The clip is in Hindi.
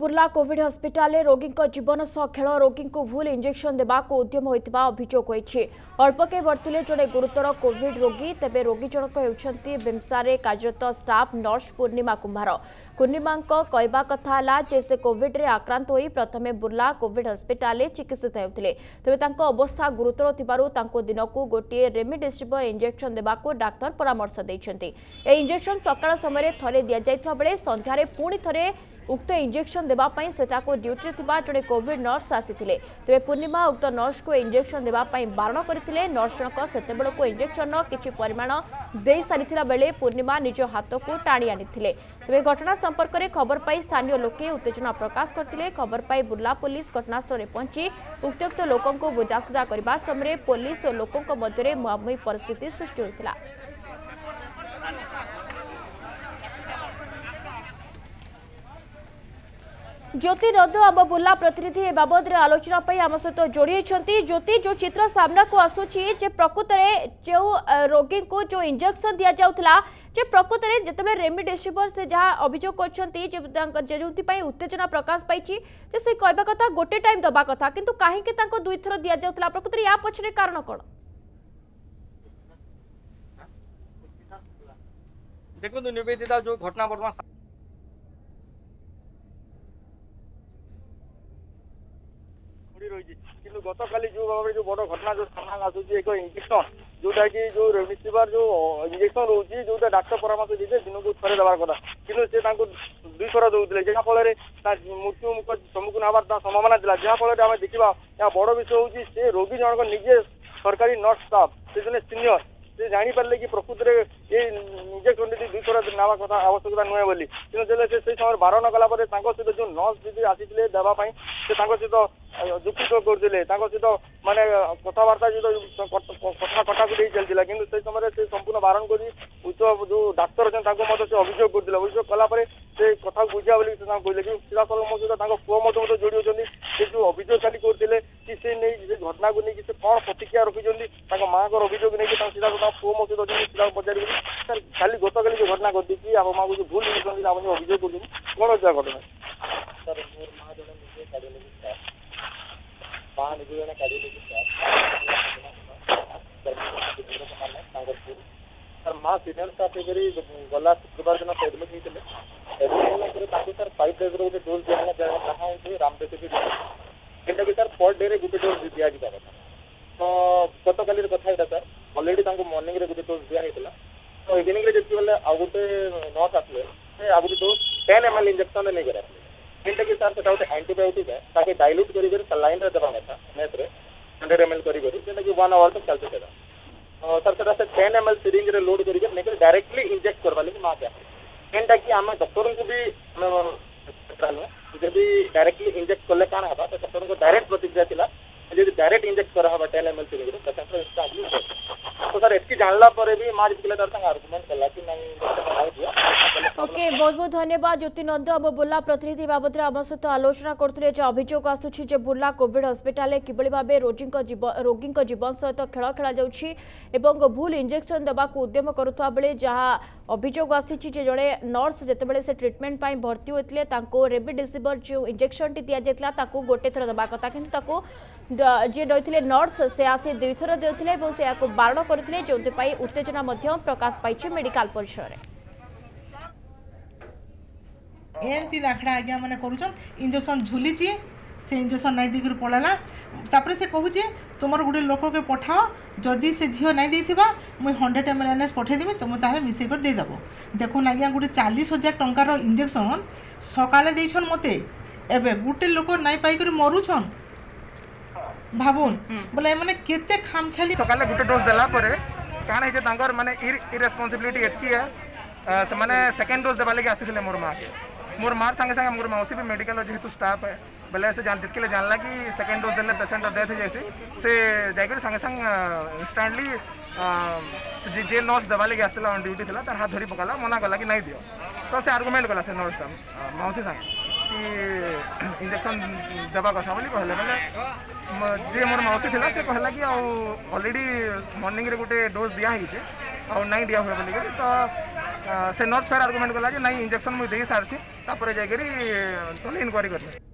ବୁର୍ଲା କୋଭିଡ୍ ହସ୍ପିଟାଲରେ ରୋଗୀଙ୍କ ଜୀବନ ସହ ଖେଳ ରୋଗୀଙ୍କୁ ଭୁଲ ଇଞ୍ଜେକ୍ସନ ଦେବାକୁ ଉଦ୍ୟମ ହୋଇଥିବା ଅଭିଯୋଗ ହୋଇଛି ଅଳ୍ପକେ ବର୍ତ୍ତିଲେ ଜଣେ ଗୁରୁତର କୋଭିଡ୍ ରୋଗୀ ତେବେ ରୋଗୀ ଜଣକ ହେଉଛନ୍ତି ବିମ୍ସାରେ କାର୍ଯ୍ୟରତ ଷ୍ଟାଫ୍ ନର୍ସ ପୂର୍ଣ୍ଣିମା କୁମ୍ଭାର ପୂର୍ଣ୍ଣିମାଙ୍କ କହିବା କଥା ହେଲା ଯେ ସେ କୋଭିଡ୍ରେ ଆକ୍ରାନ୍ତ ହୋଇ ପ୍ରଥମେ ବୁର୍ଲା କୋଭିଡ୍ ହସ୍ପିଟାଲରେ ଚିକିତ୍ସିତ ହେଉଥିଲେ ତେବେ ତାଙ୍କ ଅବସ୍ଥା ଗୁରୁତର ଥିବାରୁ ତାଙ୍କୁ ଦିନକୁ ଗୋଟିଏ ରେମିଡେସିଭର୍ ଇଞ୍ଜେକ୍ସନ ଦେବାକୁ ଡାକ୍ତର ପରାମର୍ଶ ଦେଇଛନ୍ତି ଏହି ଇଞ୍ଜେକ୍ସନ ସକାଳ ସମୟରେ ଥରେ ଦିଆଯାଇଥିବା ବେଳେ ସନ୍ଧ୍ୟାରେ ପୁଣି ଥରେ ଉକ୍ତ ଇଞ୍ଜେକ୍ସନ ଦେବା ପାଇଁ ସେଠାକୁ ଡ୍ୟୁଟିରେ ଥିବା ଜଣେ କୋଭିଡ ନର୍ସ ଆସିଥିଲେ ତେବେ ପୂର୍ଣ୍ଣିମା ଉକ୍ତ ନର୍ସକୁ ଇଞ୍ଜେକ୍ସନ ଦେବା ପାଇଁ ବାରଣ କରିଥିଲେ ନର୍ସ ଜଣକ ସେତେବେଳକୁ ଇଞ୍ଜେକ୍ସନର କିଛି ପରିମାଣ ଦେଇସାରିଥିଲା ବେଳେ ପୂର୍ଣ୍ଣିମା ନିଜ ହାତକୁ ଟାଣି ଆଣିଥିଲେ ତେବେ ଘଟଣା ସମ୍ପର୍କରେ ଖବର ପାଇ ସ୍ଥାନୀୟ ଲୋକେ ଉତ୍ତେଜନା ପ୍ରକାଶ କରିଥିଲେ ଖବର ପାଇ ବୁର୍ଲା ପୋଲିସ ଘଟଣାସ୍ଥଳରେ ପହଞ୍ଚି ଉକ୍ତୋକ୍ତ ଲୋକଙ୍କୁ ବୁଝାସୁଝା କରିବା ସମୟରେ ପୋଲିସ ଓ ଲୋକଙ୍କ ମଧ୍ୟରେ ମୁହାଁମୁହିଁ ପରିସ୍ଥିତି ସୃଷ୍ଟି ହୋଇଥିଲା ଜ୍ୟୋତି ରନ୍ଧ ଆମ ବୁର୍ଲା ପ୍ରତିନିଧି ଏ ବାବଦରେ ଆଲୋଚନା ପାଇଁ ଆମ ସହିତ ଯୋଡ଼ି ହୋଇଛନ୍ତି ଜ୍ୟୋତି ଯେଉଁ ଚିତ୍ର ସାମ୍ନାକୁ ଆସୁଛି ଯେ ପ୍ରକୃତରେ ଯେଉଁ ରୋଗୀଙ୍କୁ ଯେଉଁ ଇଞ୍ଜେକ୍ସନ୍ ଦିଆଯାଉଥିଲା ଯେ ପ୍ରକୃତରେ ଯେତେବେଳେ ରେମିଡେସିଭର୍ ସେ ଯାହା ଅଭିଯୋଗ କରିଛନ୍ତି ଯେଉଁଥିପାଇଁ ଉତ୍ତେଜନା ପ୍ରକାଶ ପାଇଛି ଯେ ସେ କହିବା କଥା ଗୋଟେ ଟାଇମ୍ ଦେବା କଥା କିନ୍ତୁ କାହିଁକି ତାଙ୍କୁ ଦୁଇଥର ଦିଆଯାଉଥିଲା ପ୍ରକୃତରେ ୟା ପଛରେ କାରଣ କ'ଣ ଦେଖନ୍ତୁ ନିବେଦିତା ଯେଉଁ ଘଟଣା ବର୍ତ୍ତମାନ ରହିଛି କିନ୍ତୁ ଗତକାଲି ଯୋଉ ଭାବରେ ଯୋଉ ବଡ଼ ଘଟଣା ଯୋଉ ସାମ୍ନାକୁ ଆସୁଛି ଏକ ଇଞ୍ଜେକ୍ସନ ଯୋଉଟା କି ଯୋଉ ରେମିସିବାର ଯୋଉ ଇଞ୍ଜେକ୍ସନ ରହୁଛି ଯୋଉଟା ଡାକ୍ତର ପରାମର୍ଶ ଦେଇଥିଲେ ଦିନକୁ ଥରେ ଦେବାର କଥା କିନ୍ତୁ ସେ ତାଙ୍କୁ ଦୁଇଥର ଦେଉଥିଲେ ଯାହାଫଳରେ ତା ମୃତ୍ୟୁ ମୁଖ ସମ୍ମୁଖୀନ ହେବାର ତା ସମ୍ଭାବନା ଥିଲା ଯାହାଫଳରେ ଆମେ ଦେଖିବା ଏହା ବଡ଼ ବିଷୟ ହେଉଛି ସେ ରୋଗୀ ଜଣକ ନିଜେ ସରକାରୀ ନର୍ସ ଷ୍ଟାଫ୍ ସେ ଜଣେ ସିନିୟର ସେ ଜାଣିପାରିଲେ କି ପ୍ରକୃତିରେ ଏ ଇଞ୍ଜେକ୍ସନ ଯଦି ଦୁଇଥର ନେବା କଥା ଆବଶ୍ୟକତା ନୁହେଁ ବୋଲି କିନ୍ତୁ ଯେତେବେଳେ ସେ ସେଇ ସମୟରେ ବାରଣ କଲା ପରେ ତାଙ୍କ ସହିତ ଯେଉଁ ନର୍ସ ଯଦି ଆସିଥିଲେ ଦେବା ପାଇଁ ସେ ତାଙ୍କ ସହିତ ଯୁକ୍ତି କରୁଥିଲେ ତାଙ୍କ ସହିତ ମାନେ କଥାବାର୍ତ୍ତା ସହିତ କଥା କଟାକଟି ହେଇ ଚାଲିଥିଲା କିନ୍ତୁ ସେଇ ସମୟରେ ସେ ସମ୍ପୂର୍ଣ୍ଣ ବାରଣ କରି ଉଚ୍ଚ ଯୋଉ ଡାକ୍ତର ଅଛନ୍ତି ତାଙ୍କୁ ମଧ୍ୟ ସେ ଅଭିଯୋଗ କରିଥିଲେ ଅଭିଯୋଗ କଲା ପରେ ସେ କଥାକୁ ବୁଝିବା ବୋଲି ସେ ତାଙ୍କୁ କହିଲେ କିନ୍ତୁ ସିଧାସଳଖ ମୋ ସହିତ ତାଙ୍କ ପୁଅ ମଧ୍ୟ ମଧ୍ୟ ଯୋଡ଼ି ଅଛନ୍ତି ସେ ଯୋଉ ଅଭିଯୋଗ ଖାଲି କରୁଥିଲେ କି ସେ ନେଇ घटना को लेकिन से कौन प्रतिक्रिया रखी माँ को अभियोग नहीं सीधा सब पुओ मो सहित सीधा पचारे खाली गत काली जो घटना घटी की आप माँ को जो भूल जिस आप कौन अच्छा घटना सर माँ सीनियर स्टाफ होकर गला शुक्रवार दिन एडमिट होते एडमिट सर पाइप पर डे गोटे डोज दिजा कथा तो गत कल क्या सर अलरेडी में गोटे डोज दिखाला तो इवनिंग में जितकी बेले आउ गोटे नर्स आसे आउ गोटे dose ten M L injection नहीं कर जिनटा कि सर से गोटे एंटीबायोटिक डायल्यूट कर लाइन में देवा कथा मेथ्रे हंड्रेड एम एल कर कि वन आवर तक चलते सर से ten M L series load कर डायरेक्टली इंजेक्ट करवा लगे माँ के जेनटा कि आम डक्टर को भी हस्पिटा जदि डायरेक्टली इंजेक्ट कले कह हाँ तो डायरेक्ट प्रतिक्रिया था जी डायरेक्ट इंजेक्ट करा टेल एम एल सी पेसेंटर तो सर इतनी जानला भी माँ जितने तरह आर्गुमेंट कला कि नहीं ওকে বহুত বহুত ধন্যবাদ জ্যোতিনন্দ আম বুর্লা প্রতিনিধি বাবদে আমার সহ আলোচনা করুলে যে অভিযোগ আসুচি যে বুর্লা কোভিড হসপিটালে কিভাবে ভাবে রোগী রোগী জীবন সহ খেল খেলা যাচ্ছে এবং ভুল ইঞ্জেকশন দেওয়া উদ্যম করুয়া বেড়ে যা অভিযোগ আসিছি যে জনে নর্স যেতবে সে ট্রিটমেন্ট পাই ভর্তি হয়েছে তাঁকু রেমডিসিভর যে ইঞ্জেকশনটি দিয়া যাই তাকে গোটে থর দেওয়া কথা কিন্তু তাকে যে রয়েছে নর্স সে আসি দুইথর দেওয়া এবং সে বারণ করে যে উত্তেজনা প্রকাশ পাইছে মেডিকাল পরিসরের ଏମିତି ଲାଖଡ଼ା ଆଜ୍ଞା ମାନେ କରୁଛନ୍ ଇଞ୍ଜେକ୍ସନ୍ ଝୁଲିଛି ସେ ଇଞ୍ଜେକ୍ସନ୍ ନାଇଁ ଦେଇକରି ପଳାଇଲା ତାପରେ ସେ କହୁଛି ତୁମର ଗୋଟେ ଲୋକକେ ପଠାଅ ଯଦି ସେ ଝିଅ ନାଇଁ ଦେଇଥିବା ମୁଇଁ hundred M L N S ପଠାଇଦେବି ତୁମେ ତାହେଲେ ମିଶାଇକରି ଦେଇଦେବ ଦେଖୁନ୍ ଆଜ୍ଞା ଗୋଟେ ଚାଳିଶ ହଜାର ଟଙ୍କାର ଇଞ୍ଜେକ୍ସନ୍ ସକାଳେ ଦେଇଛନ୍ ମୋତେ ଏବେ ଗୋଟେ ଲୋକ ନାଇଁ ପାଇକରି ମରୁଛନ୍ ଭାବୁନ୍ ବୋଲେ ଏମାନେ କେତେ ଖାମଖିଆଲି ସକାଳେ ଗୋଟେ ଡୋଜ୍ ଦେଲା ପରେ କାଣା ହେଇଛେ ତାଙ୍କର ମାନେ ଇରେସ୍ପନ୍ସିବିଲିଟି ଏତିକି ଏ ସେମାନେ ସେକେଣ୍ଡ ଡୋଜ୍ ଦେବା ଲାଗି ଆସିଥିଲେ ମୋର ମାଆକେ मोर मार संगे संगे मोर मौसी भी मेडिकल जेहेतु स्टाफ है बोले से जान जितके जानला कि सेकेंड डोज देने पेसेंट डेथ हो जाए से जाकर सांगे सांग इंस्टाटली जे नर्स देवा लगे अन् ड्यूटी थी तार हाथ धरी पकाला मना कला कि नहीं दि तो से आर्गुमेंट कला से नर्सटा मौसी सांगे कि इंजेक्शन देवा कथा बोली कहले बोले जी मोर मौसी थी से कहला कि आलरेडी मर्निंग गोटे डोज दिया आई आउ दिया हुए बोलिक तो से नर्स फेर आर्गुमेंट कला जे इंजेक्शन मुझे सारसी तापर जाकर इनक्वारी कर